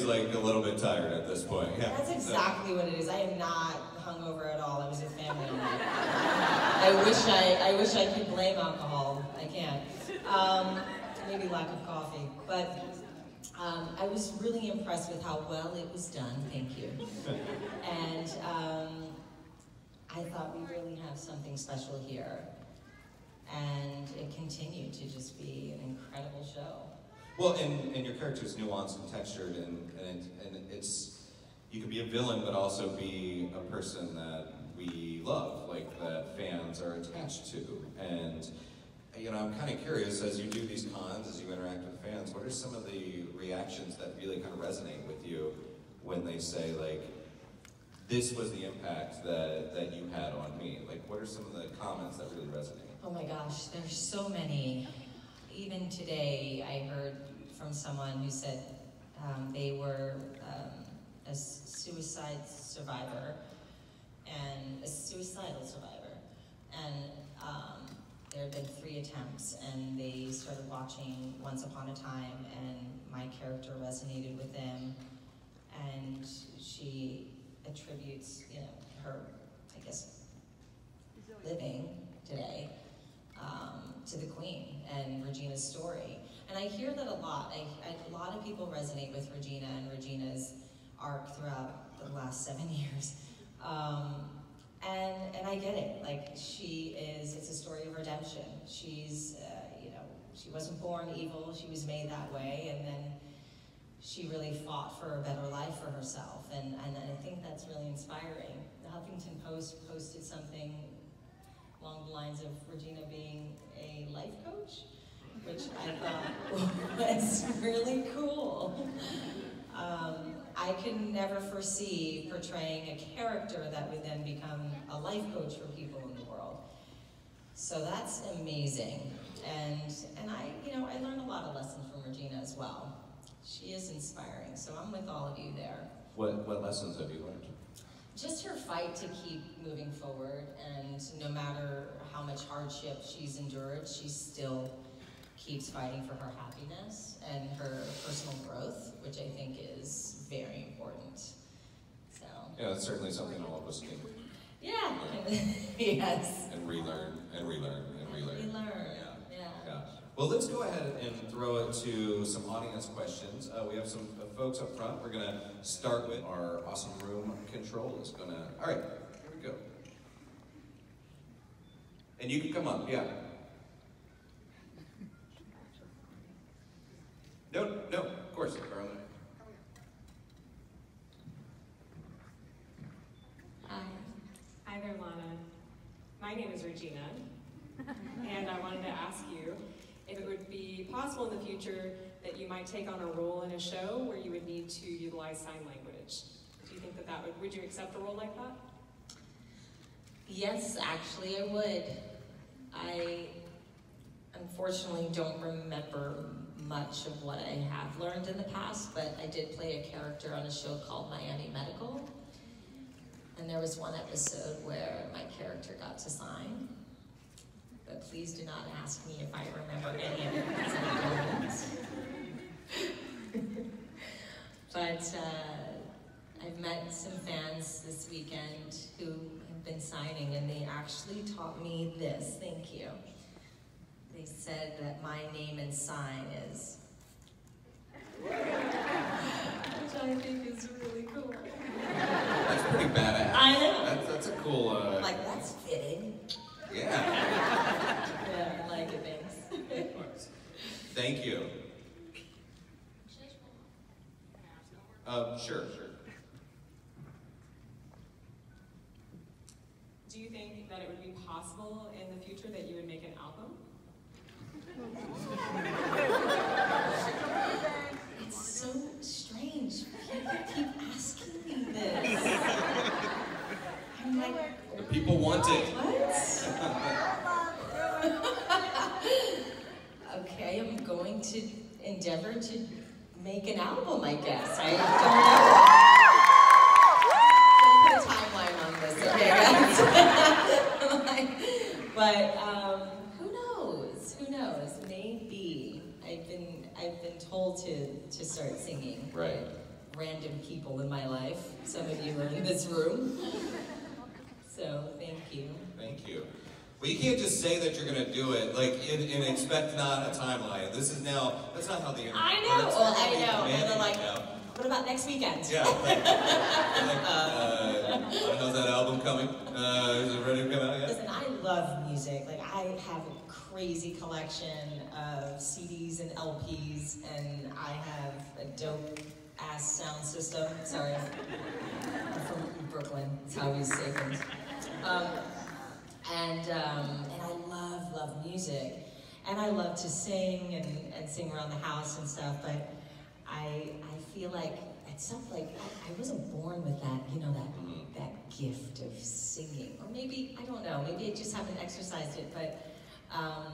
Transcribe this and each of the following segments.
everybody's like a little bit tired at this point. Yeah. That's exactly what it is. I am not hungover at all. I was at family night. I wish I, I wish I could blame alcohol. I can't. Um, maybe lack of coffee. But um, I was really impressed with how well it was done. Thank you. And um, I thought we really have something special here. And it continued to just be an incredible show. Well, and, and your character is nuanced and textured, and, and, and it's, you can be a villain, but also be a person that we love, like that fans are attached to. And, you know, I'm kind of curious, as you do these cons, as you interact with fans, what are some of the reactions that really kind of resonate with you when they say, like, this was the impact that, that you had on me? Like, what are some of the comments that really resonate? Oh my gosh, there's so many. Even today, I heard from someone who said um, they were um, a suicide survivor and a suicidal survivor, and um, there had been three attempts, and they started watching Once Upon a Time, and my character resonated with them, and she attributes, you know, her, I guess, living today um, to the Queen and Regina's story. And I hear that a lot. I, a lot of people resonate with Regina and Regina's arc throughout the last seven years. Um, and, and I get it. Like, she is, it's a story of redemption. She's, uh, you know, she wasn't born evil, she was made that way, and then she really fought for a better life for herself. And, and I think that's really inspiring. The Huffington Post posted something along the lines of Regina being a life coach, which I thought was really cool. Um, I can never foresee portraying a character that would then become a life coach for people in the world. So that's amazing. And, and I, you know, I learned a lot of lessons from Regina as well. She is inspiring, so I'm with all of you there What, what lessons have you learned? just her fight to keep moving forward and no matter how much hardship she's endured she's still keeps fighting for her happiness and her personal growth which i think is very important so Yeah, that's certainly something all of us can yeah yes and relearn and relearn and relearn. we learn Yeah. yeah Yeah. Well, let's go ahead and throw it to some audience questions. Uh, we have some uh, folks up front. We're gonna start with our awesome room control is gonna. All right, here we go. And you can come up. Yeah. No, no, of course, Carla. Hi. Hi there, Lana. My name is Regina, and I wanted to ask you if it would be possible in the future that you might take on a role in a show where you would need to utilize sign language. Do you think that that would, would you accept a role like that? Yes, actually, I would. I unfortunately don't remember much of what I have learned in the past, but I did play a character on a show called Miami Medical. And there was one episode where my character got to sign. But please do not ask me if I remember any of it but uh, I've met some fans this weekend who have been signing, and they actually taught me this. Thank you. They said that my name and sign is. Which I think is really cool. That's pretty badass. I know. That's, that's a cool. Uh, Like, that's fitting. yeah. Yeah, I like it, thanks. Thank you. Uh, sure, sure. Do you think that it would be possible in the future that you would make an album? It's so strange. People keep asking me this. I'm like, The people want it. what? okay, I'm going to endeavor to make an album, I guess. I don't know. Don't put a timeline on this, okay, guys? Like, but um, who knows? Who knows? Maybe. I've been I've been told to to start singing. Right. Random people in my life. Some of you are in this room. So thank you. Thank you. Well, you can't just say that you're going to do it, like, and, and expect not a timeline. This is now, that's not how the internet I know. works. Well, I know. And they're like, now. what about next weekend? Yeah. Like, like, uh, how's that album coming? Uh, is it ready to come out yet? Listen, I love music. Like I have crazy collection of CDs and LPs, and I have a dope ass sound system. Sorry, I'm from Brooklyn. That's how we say things. Um, and um, and I love love music, and I love to sing and, and sing around the house and stuff. But I I feel like at some like I, I wasn't born with that you know that that gift of singing, or maybe I don't know. Maybe I just haven't exercised it, but um,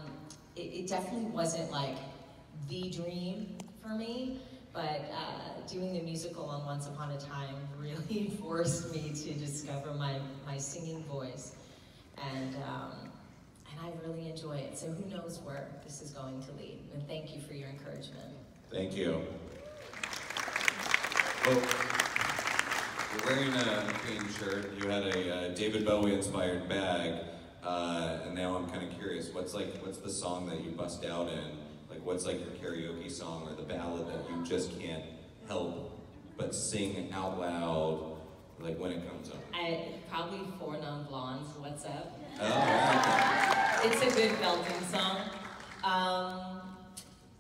it, it definitely wasn't like the dream for me. But uh, doing the musical on Once Upon a Time really forced me to discover my, my singing voice. And, um, and I really enjoy it. So who knows where this is going to lead. And thank you for your encouragement. Thank you. Well, you're wearing a Queen shirt. You had a uh, David Bowie inspired bag, uh, and now I'm kind of curious. What's like? What's the song that you bust out in? Like, what's like your karaoke song or the ballad that you just can't help but sing out loud, like when it comes on? I probably Four Non Blondes. What's up? Oh, yeah. It's a good belting song. Um,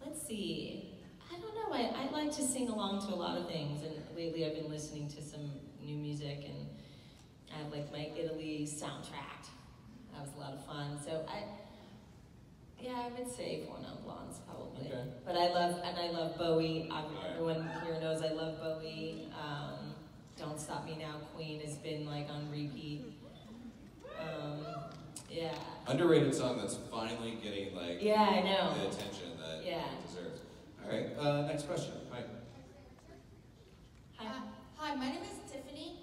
let's see. I don't know. I, I like to sing along to a lot of things, and lately I've been listening to some new music, and I have like my Italy soundtrack. That was a lot of fun. So I, yeah, I would say Four Non Blondes probably. Okay. But I love and I love Bowie. Um, Right. everyone here knows I love Bowie. Um, Don't Stop Me Now, Queen has been like on repeat. Um, yeah. Underrated song that's finally getting like Yeah, I know. the attention that Yeah. it deserves. All right. Uh, next question. Hi. Hi. Uh, hi, my name is Tiffany,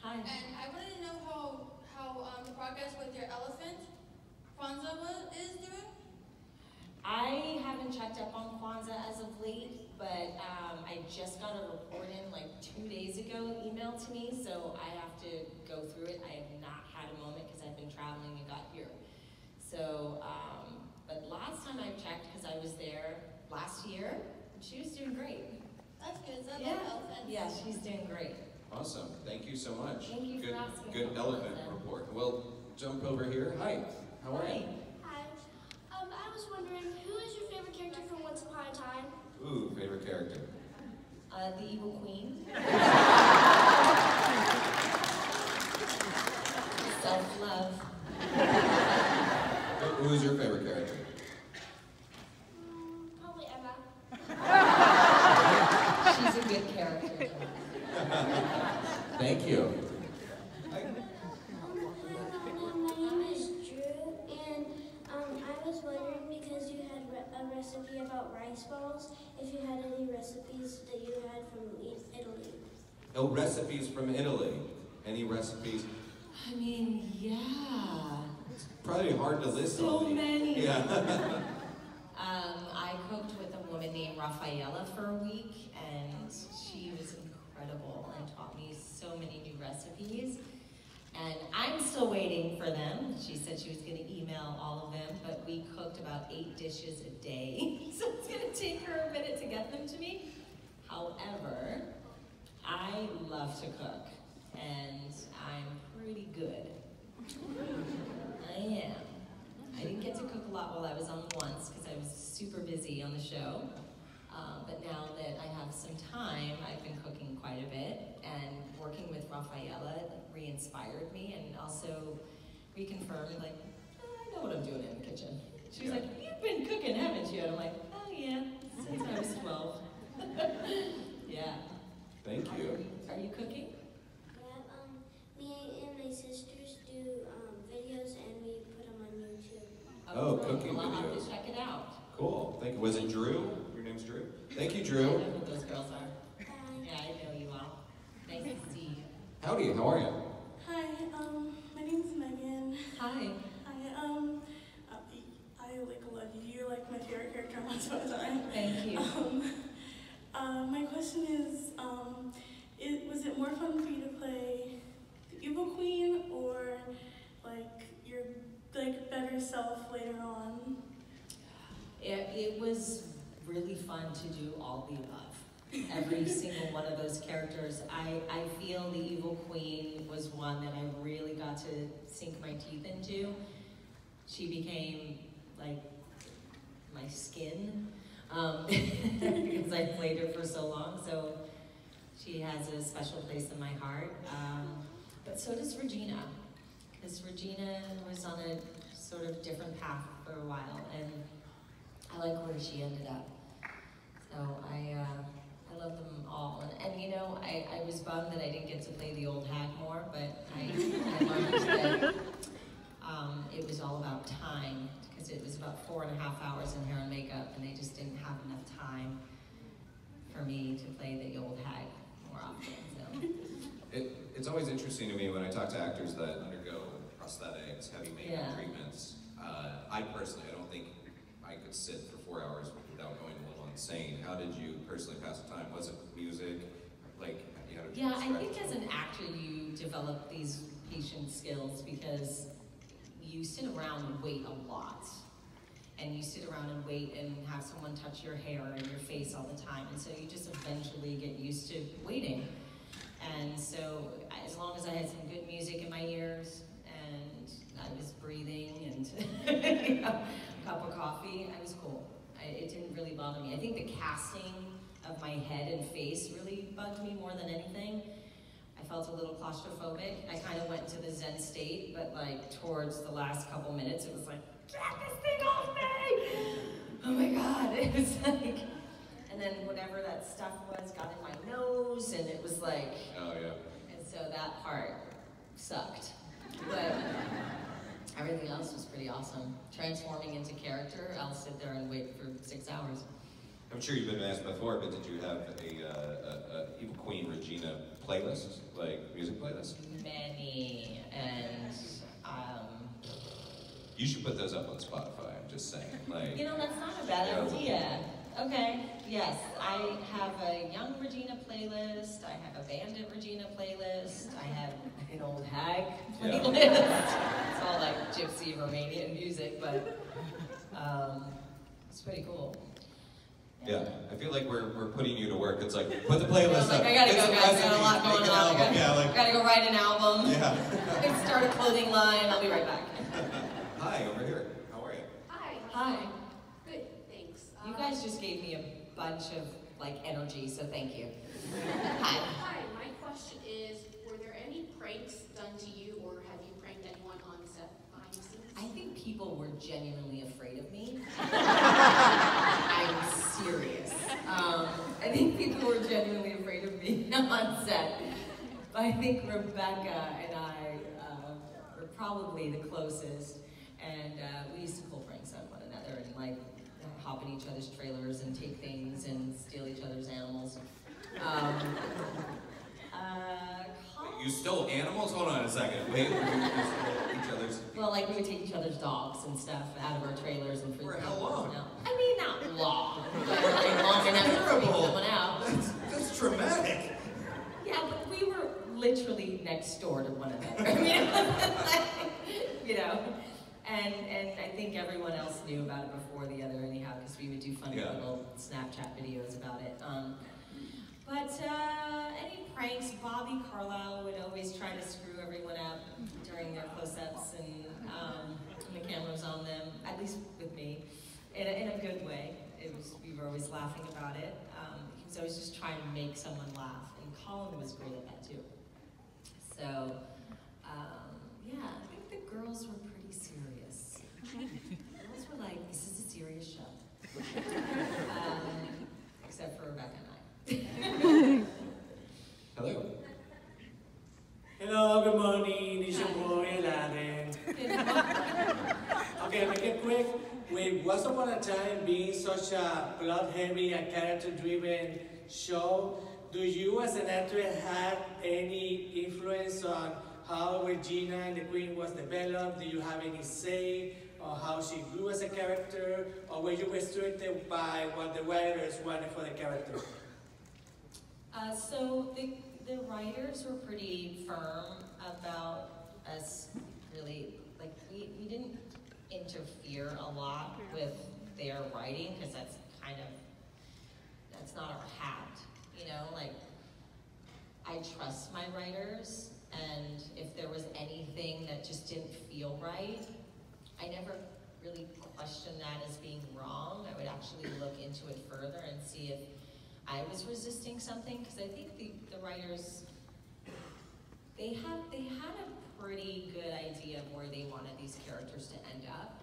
Hi. and I wanted to know how how um, the progress with your elephant, Kwanzaa, is doing. I haven't checked up on Kwanzaa as of late, but um, I just got a report in like two days ago, emailed to me, so I have to go through it. I have not had a moment because I've been traveling and got here. So, um, but last time I checked, because I was there last year, she was doing great. That's good. I Yeah. love elephants. Yeah, she's doing great. Awesome. Thank you so much. Thank you for good, asking Good about elephant Well, jump over here. Hi. How are you? Hi. Um, I was wondering, who is your favorite character from Once Upon a Time? Ooh, favorite character. Uh, the Evil Queen. Self love. Who's your favorite character? Mm, probably Emma. She's a good character. Thank you. Hi. Um, Oh, recipes from Italy. Any recipes? I mean, yeah. Probably hard to list So all many. Yeah. Um, I cooked with a woman named Rafaela for a week, and she was incredible and taught me so many new recipes. And I'm still waiting for them. She said she was going to email all of them, but we cooked about eight dishes a day, so it's going to take her a minute to get them to me. However, I love to cook, and I'm pretty good. I am. I didn't get to cook a lot while I was on once because I was super busy on the show. Uh, but now that I have some time, I've been cooking quite a bit, and working with Rafaela re-inspired me and also reconfirmed, like, "Oh, I know what I'm doing in the kitchen. She was Yeah. like, you've been cooking, haven't you? And I'm like, oh yeah, since I was 12. yeah. Thank you. Are you cooking? Yeah, um, me and my sisters do um, videos and we put them on YouTube. Oh, great. cooking well, I'll have videos. to check it out. Cool. Thank you. Was it Drew? Your name's Drew? Thank you, Drew. I Drew. know who those girls are. Bye. Yeah, I know you all. Nice to see you. Howdy, how are you? Hi, um, my name's Megan. Hi. Hi, um, uh, I like love you. You're like my favorite character on Once Upon a Time. Thank you. Um, uh, my question is, um, it, was it more fun for you to play the evil queen or like your like better self later on? It, it was really fun to do all the above. Every single one of those characters. I, I feel the Evil Queen was one that I really got to sink my teeth into. She became like my skin um, because I played her for so long. So she has a special place in my heart. Um, but so does Regina, because Regina was on a sort of different path for a while, and I like where she ended up. So I, uh, love them all. And, and you know, I, I was bummed that I didn't get to play the old hag more, but I, I learned that um, it was all about time, because it was about four and a half hours in hair and makeup, and they just didn't have enough time for me to play the old hag more often. So. It, it's always interesting to me when I talk to actors that undergo prosthetics, heavy makeup Yeah. treatments. Uh, I personally, I don't think I could sit for four hours without going a insane. How did you personally pass the time? Was it music? Like, you had Yeah, I think as an actor, you develop these patient skills because you sit around and wait a lot. And you sit around and wait and have someone touch your hair and your face all the time. And so you just eventually get used to waiting. And so as long as I had some good music in my ears and I was breathing and you know, a cup of coffee, I was cool. It didn't really bother me. I think the casting of my head and face really bugged me more than anything. I felt a little claustrophobic. I kind of went to the Zen state, but like towards the last couple minutes, it was like, get this thing off me! Oh my god! It was like, and then whatever that stuff was got in my nose, and it was like, Oh, yeah. and so that part sucked. But everything else was pretty awesome. Transforming into character, I'll sit there and wait for six hours. I'm sure you've been asked before, but did you have a, uh, a, a Evil Queen Regina playlist, like music playlist? Many, and um, You should put those up on Spotify. I'm just saying, like. You know, that's not a bad idea. Okay, yes, I have a young Regina playlist, I have a bandit Regina playlist, I have an old hag Yeah. playlist. It's all like gypsy Romanian music, but um, it's pretty cool. Yeah, I feel like we're, we're putting you to work. It's like, put the playlist was like, up. I gotta Get go, some guys, I got a lot going an on. I album. gotta, Yeah, like, gotta go write an album. yeah. Start a clothing line, I'll be right back. Hi, over here. How are you? Hi. Hi. Good, thanks. You guys just gave me a bunch of like energy, so thank you. Hi. Hi, my question is, were there any pranks done to you or have you pranked anyone on set behind the scenes? I think people were genuinely afraid of me. I'm serious. Um, I think people were genuinely afraid of me on set. But I think Rebecca and I uh, were probably the closest, and uh, we used to pull pranks on one another and like hop in each other's trailers and take things and steal each other's animals. Um, Uh, You stole animals? Hold on a second. Wait, you stole each other's. Well, like we would take each other's dogs and stuff out of our trailers and freak For how out. long? No. I mean, not long. but like long enough to freak Terrible. someone out. That's, that's traumatic. Yeah, but we were literally next door to one another. I mean, you know, and and I think everyone else knew about it before the other anyhow, because we would do funny Yeah. little Snapchat videos about it. Um, but uh, any pranks, Bobby Carlyle would always try to screw everyone up during their close-ups and um, the camera was on them, at least with me, in a, in a good way. It was we were always laughing about it. Um, he was always just trying to make someone laugh, and Colin was great at that too. So, um, yeah, I think the girls were pretty serious. girls were like, "This is a serious show," um, except for Rebecca and I. Hello. Hello, good morning. It's your boy Aladdin. Okay, make it quick. With Once Upon a Time being such a plot-heavy and character-driven show, do you as an actor have any influence on how Regina and the Queen was developed? Do you have any say on how she grew as a character? Or were you restricted by what the writers wanted for the character? Uh, so the, the writers were pretty firm about us really, like, we, we didn't interfere a lot with their writing, because that's kind of, that's not our hat, you know, like, I trust my writers, and if there was anything that just didn't feel right, I never really questioned that as being wrong. I would actually look into it further and see if I was resisting something, because I think the, the writers, they had, they had a pretty good idea of where they wanted these characters to end up.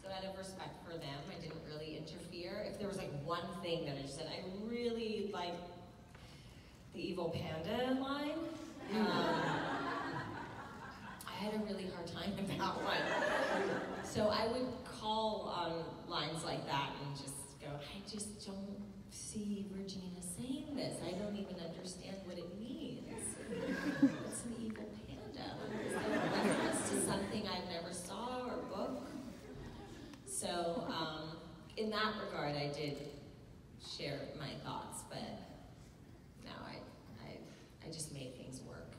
So out of respect for them, I didn't really interfere. If there was like one thing that I just said, I really like the evil panda line. Um, I had a really hard time about that one. So I would call on lines like that and just go, I just don't see Regina saying this. I don't even understand what it means. It's an evil panda? A reference to something I've never saw or book? So um, in that regard, I did share my thoughts, but no, I, I, I just made things work.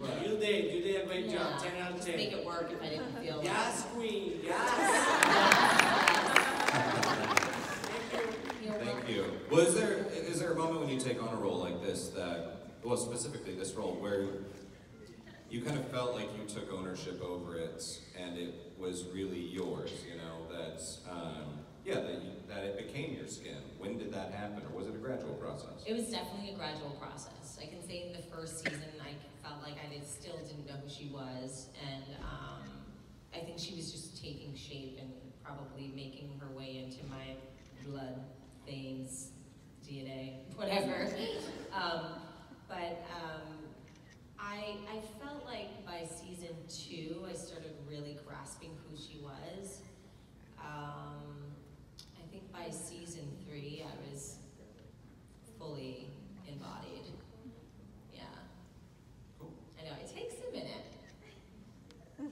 Well, you did. You did a great job. 10 out of just 10. make it work if I didn't feel like Yes, Queen. Yes. You're Thank you. Well, is there is there a moment when you take on a role like this that, well, specifically this role, where you kind of felt like you took ownership over it and it was really yours? You know that, um, yeah, that you, that it became your skin. When did that happen, or was it a gradual process? It was definitely a gradual process. I can say in the first season, I felt like I did, still didn't know who she was, and um, I think she was just taking shape and probably making her way into my blood, veins, DNA, whatever. um, but um, I, I felt like by season two, I started really grasping who she was. Um, I think by season three, I was fully embodied. Yeah. Cool. I know, it takes a minute. Yeah.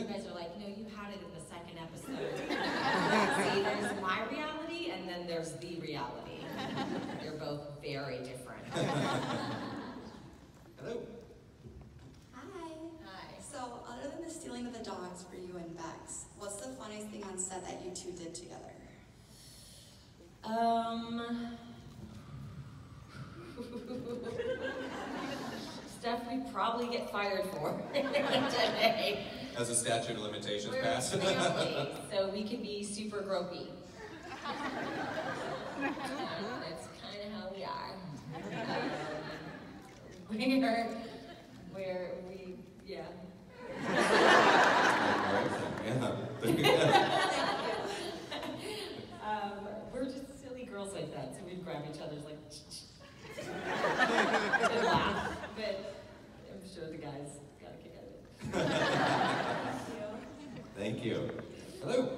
You guys are like, no, you had it in the second episode. See, there's my reality and then there's the reality. They're both very different. Hello. Hi. Hi. So, other than the stealing of the dogs for you and Bex, what's the funniest thing on set that you two did together? Um. Stuff we probably get fired for today. As a statute of limitations We're a pass. family, so we can be super gropey. That's kind of how we are. We're, we're, we, yeah. Um, we're just silly girls like that, so we'd grab each other's like, and laugh, but I'm sure the guys got a kick out of it. Thank you. Hello.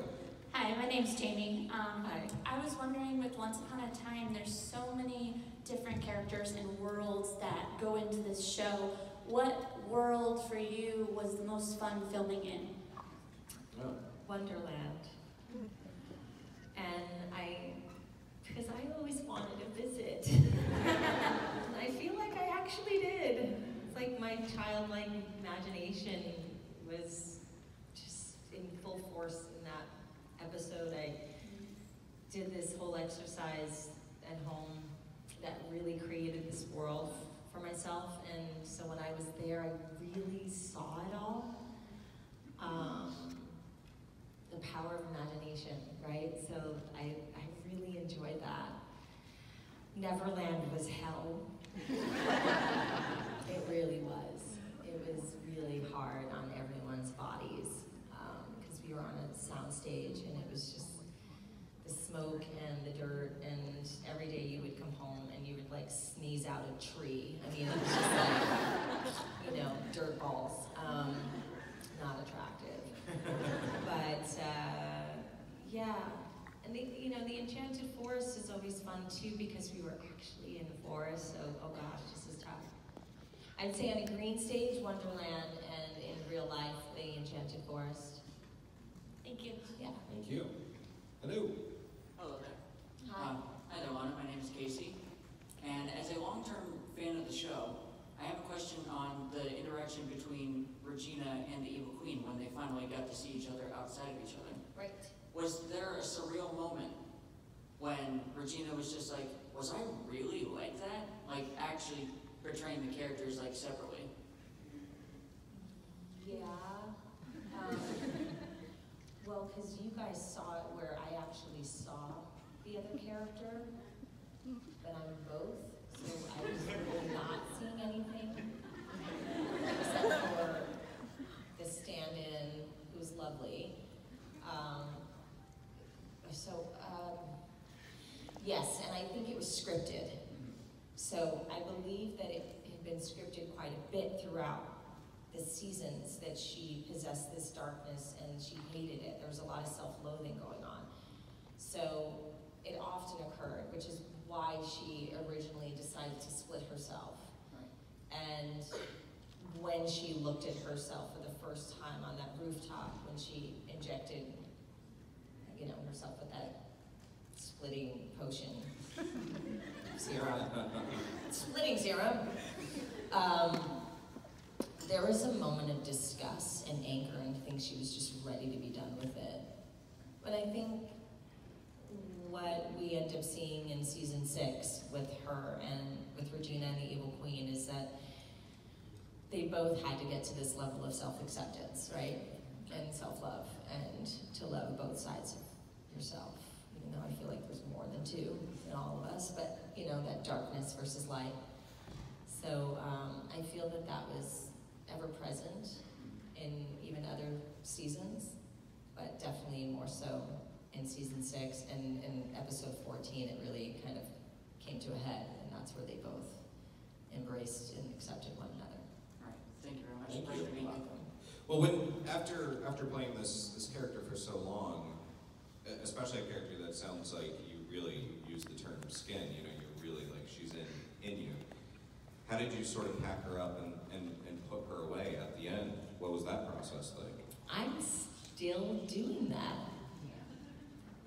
Hi, my name's Jamie. Um, Hi. I was wondering, with Once Upon a Time, there's so many different characters and worlds that go into this show. What world for you was the most fun filming in? Oh. Wonderland. And I, because I always wanted to visit. and I feel like I actually did. It's like my childlike imagination was just in full force in that episode. I did this whole exercise at home that really created this world for myself. And so when I was there, I really saw it all. Um, the power of imagination, right? So I, I really enjoyed that. Neverland was hell. it really was. It was really hard on everyone's bodies because we were on a sound stage and it was smoke and the dirt and every day you would come home and you would like sneeze out a tree. I mean, it was just like, you know, dirt balls. Um, not attractive. but uh, yeah, and the, you know, the Enchanted Forest is always fun too because we were actually in the forest. So, oh gosh, this is tough. I'd say on a green stage, Wonderland, and in real life, the Enchanted Forest. Thank you. Yeah. Thank you. Hello. Hello there. Hi. Um, hi there, Lana. My name is Casey. And as a long-term fan of the show, I have a question on the interaction between Regina and the Evil Queen when they finally got to see each other outside of each other. Right. Was there a surreal moment when Regina was just like, was I really like that? Like actually portraying the characters like separately? Yeah. Um, well, because you guys saw it where I actually saw the other character, but I'm both, so I was not seeing anything except for the stand-in, who's lovely. Um, so, um, yes, and I think it was scripted. So I believe that it had been scripted quite a bit throughout the seasons that she possessed this darkness and she hated it. There was a lot of self-loathing going on. So it often occurred, which is why she originally decided to split herself. And when she looked at herself for the first time on that rooftop, when she injected, you know, herself with that splitting potion serum, splitting serum, um, there was a moment of disgust and anger and I think she was just ready to be done with it. But I think what we end up seeing in season six with her and with Regina and the Evil Queen is that they both had to get to this level of self-acceptance, right? And self-love and to love both sides of yourself. Even though I feel like there's more than two in all of us, but you know, that darkness versus light. So um, I feel that that was ever present in even other seasons, but definitely more so in season six and in episode 14 it really kind of came to a head and that's where they both embraced and accepted one another. All right, thank you very much. Thank Pleasure you. meeting Well, when after after playing this this character for so long, especially a character that sounds like you really use the term skin. You know, you're really like she's in in you. How did you sort of pack her up and, and, and put her away at the end? What was that process like? I'm still doing that.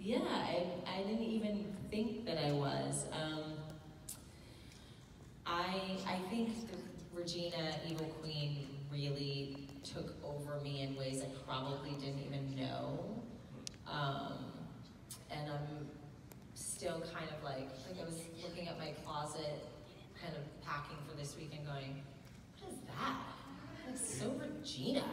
Yeah, I, I didn't even think that I was. Um, I, I think Regina Evil Queen really took over me in ways I probably didn't even know. Um, and I'm still kind of like, like I was looking at my closet, kind of packing for this week and going, what is that? That's so Regina.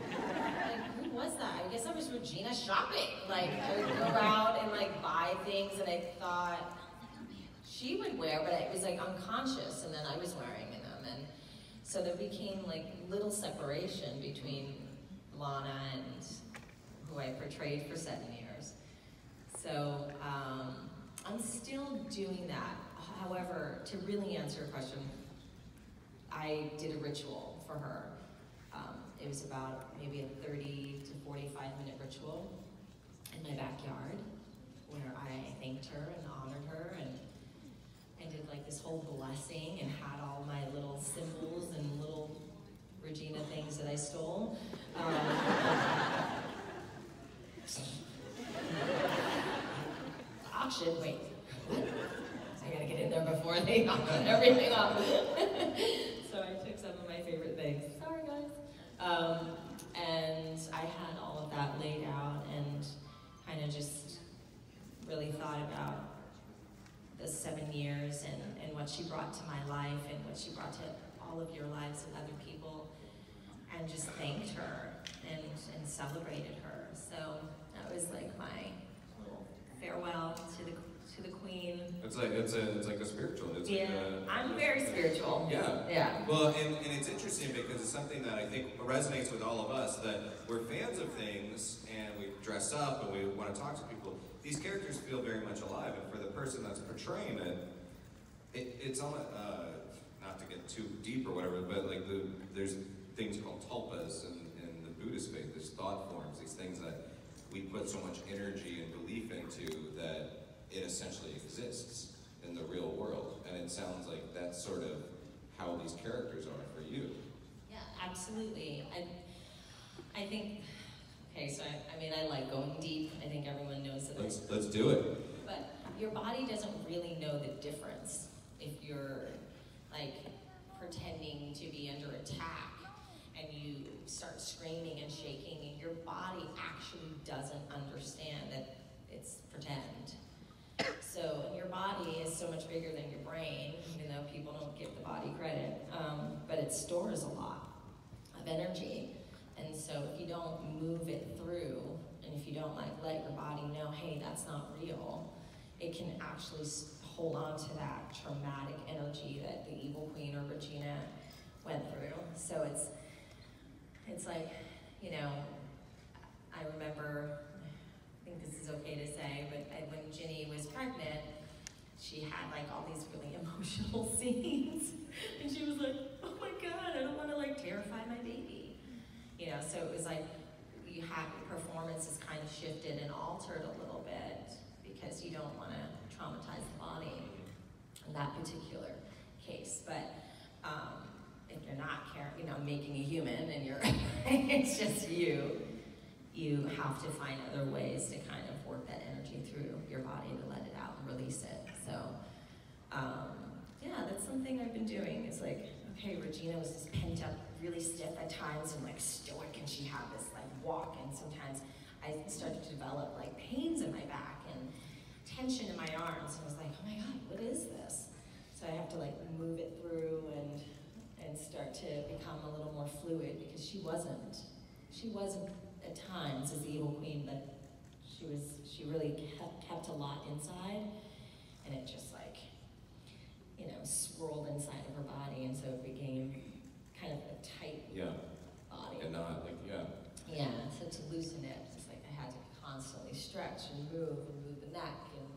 like, who was that? I guess I was Regina shopping. Like, I would go out and like things that I thought she would wear, but it was like unconscious, and then I was wearing them, and so there became like little separation between Lana and who I portrayed for seven years. So um, I'm still doing that. However, to really answer your question, I did a ritual for her. Um, it was about maybe a 30 to 45 minute ritual in my backyard where I thanked her and honored her and I did like this whole blessing and had all my little symbols and little Regina things that I stole. Um, auction, wait? I gotta get in there before they auction everything off. so I took some of my favorite things. Sorry, guys. Um, and I had all of that laid out and kind of just really thought about the seven years and, and what she brought to my life and what she brought to all of your lives and other people and just thanked her and, and celebrated her. So that was like my little farewell to the to the queen. It's like it's a it's like a spiritual. It's yeah, like a, I'm very spiritual. Yeah. Yeah. Well, and, and it's interesting because it's something that I think resonates with all of us that we're fans of things and we dress up and we want to talk to people. These characters feel very much alive, and for the person that's portraying it, it it's on uh, not to get too deep or whatever, but like the there's things called tulpas in, in the Buddhist faith. There's thought forms, these things that we put so much energy and belief into that it essentially exists in the real world. And it sounds like that's sort of how these characters are for you. Yeah, absolutely. I, I think, okay, so I, I mean, I like going deep. I think everyone knows that. Let's, let's do it. But your body doesn't really know the difference if you're like pretending to be under attack and you start screaming and shaking and your body actually doesn't understand that it's pretend. So your body is so much bigger than your brain, even though people don't give the body credit. Um, but it stores a lot of energy. And so if you don't move it through, and if you don't like let your body know, hey, that's not real, it can actually hold on to that traumatic energy that the evil queen or Regina went through. So it's it's like, you know, I remember I think this is okay to say, but uh, when Ginny was pregnant, she had like all these really emotional scenes. and she was like, oh my God, I don't want to like terrify my baby. You know, so it was like, you have, performance is kind of shifted and altered a little bit because you don't want to traumatize the body in that particular case. But um, if you're not care, you know, making a human and you're, it's just you, you have to find other ways to kind of work that energy through your body to let it out and release it. So, um, yeah, that's something I've been doing. It's like, okay, Regina was just pent up, really stiff at times and like stoic, and she had this like walk, and sometimes I started to develop like pains in my back and tension in my arms, and I was like, oh my god, what is this? So I have to like move it through and and start to become a little more fluid because she wasn't. She wasn't at times as the evil queen, but she was she really kept, kept a lot inside, and it just like you know swirled inside of her body, and so it became kind of a tight yeah. body. And not like yeah. Yeah, so to loosen it, it's like I had to constantly stretch and move and move the neck and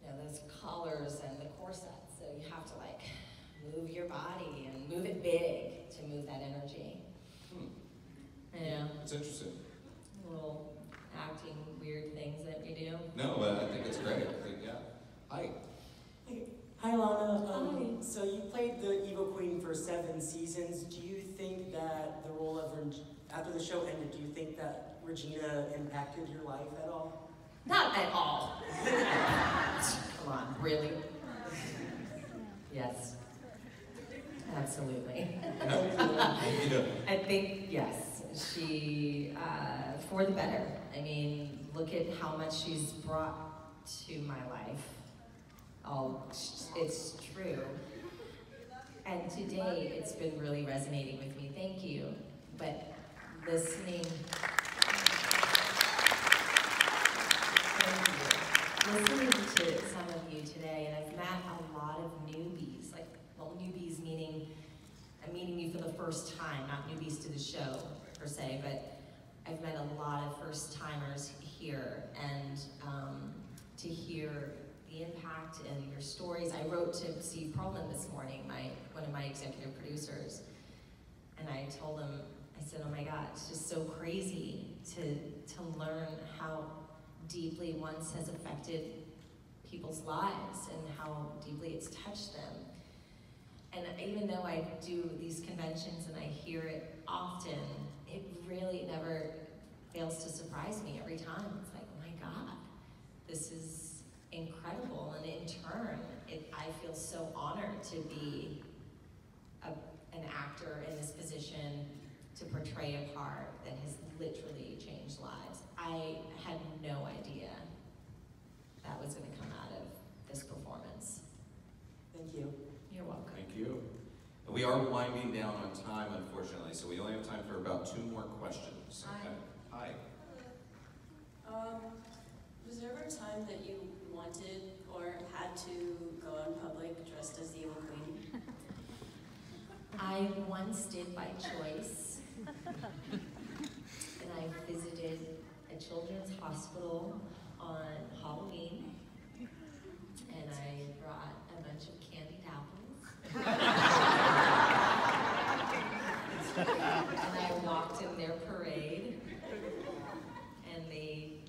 you know those collars and the corsets. So you have to like move your body and move it big to move that energy. Hmm. Yeah. It's interesting. Little acting weird things that we do. No, uh, I think it's great. I think, yeah. Hi. Hi, Lana. Um, So you played the Evil Queen for seven seasons. Do you think that the role of Reg- after the show ended, do you think that Regina impacted your life at all? Not at all. Come on, really? Yes. Absolutely. I think, yes, she, uh, for the better. I mean, look at how much she's brought to my life. Oh, it's true. And today, it's been really resonating with me. Thank you. But listening, listening to some of you today, and I've met a lot of newbies, like, well, newbies meaning I'm meeting you for the first time, not newbies to the show per se, but I've met a lot of first timers here, and um, to hear impact and your stories. I wrote to Steve Pearlman this morning, my one of my executive producers, and I told him, I said, oh my God, it's just so crazy to, to learn how deeply once has affected people's lives and how deeply it's touched them. And even though I do these conventions and I hear it often, it really never fails to surprise me every time. It's like, oh my God, this is incredible. And in turn, it, I feel so honored to be a, an actor in this position to portray a part that has literally changed lives. I had no idea that was going to come out of this performance. Thank you. You're welcome. Thank you. We are winding down on time, unfortunately, so we only have time for about two more questions. Hi. Okay. Hi. Um, was there ever a time that you wanted or had to go out in public dressed as the Evil Queen? I once did by choice. and I visited a children's hospital on Halloween. And I brought a bunch of candied apples. and I walked in their parade. And they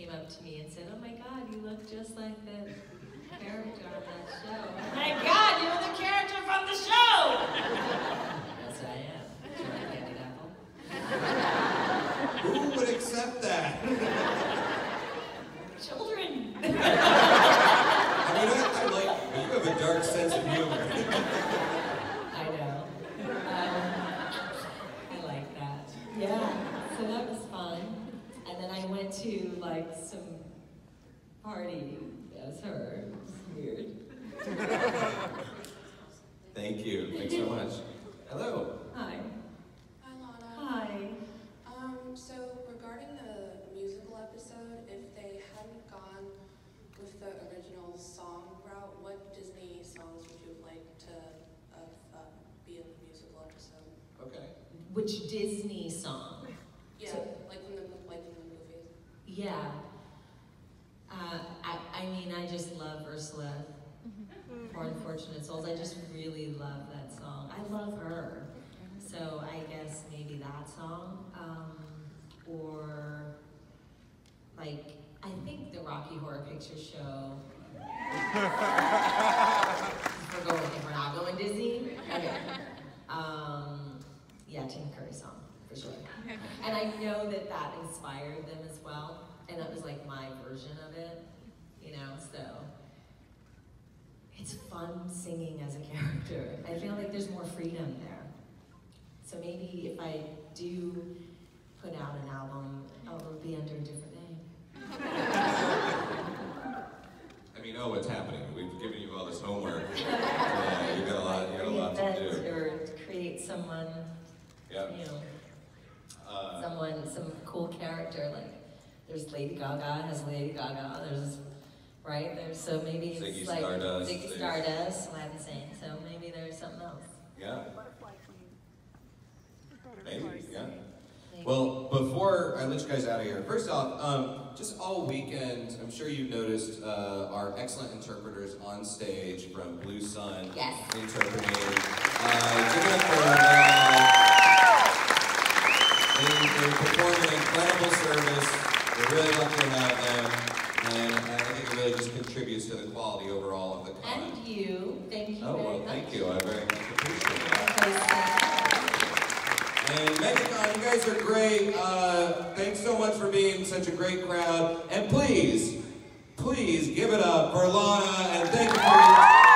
came up to me and said, Oh my God, you look just like the character on that show. Oh my God, you're the character from the show! yes, I am. Do you like candied apple? Who would accept that? Children! I mean, I, I like, you have a dark sense of humor. I know. Um, I like that. Yeah, so that was fun. And then I went to like some party as her. It was weird. Thank you. Thanks so much. Hello. Hi. Hi, Lana. Hi. Um, so regarding the musical episode, if they hadn't gone with the original song route, what Disney songs would you have liked to have, um, be in the musical episode? Okay. Which Disney song? Yeah, So- like from the like from the movies. Yeah. Uh, I, I mean, I just love Ursula Poor Unfortunate Souls. I just really love that song. I love her. So I guess maybe that song. Um, or, like, I think the Rocky Horror Picture Show. if we're going, if we're not going Disney, okay. Yeah, Tim Curry song, for sure. And I know that that inspired them as well, and that was like my version of it, you know, so. It's fun singing as a character. I feel like there's more freedom there. So maybe if I do put out an album, it'll be under a different name. I mean, oh, what's happening? We've given you all this homework. Yeah, you got a lot. You got a lot to do. Or create someone, Yep. you know, Uh, someone, some cool character, like, there's Lady Gaga, has Lady Gaga, there's, right, there's, so maybe it's Ziggy like Stardust, Ziggy Stardust, Aladdin Sane, so maybe there's something else. yeah. Maybe. Yeah. Well, before I let you guys out of here, first off, um, just all weekend, I'm sure you've noticed uh, our excellent interpreters on stage from Blue Sun Yes. interpreting. Uh, give it up for service. We're really lucky to have them, and I think it really just contributes to the quality overall of the con. And you, thank you Oh, well, much. thank you. I very much appreciate it. Because, And MegaCon, you guys are great. Uh, thanks so much for being such a great crowd. And please, please give it up for Lana and thank you for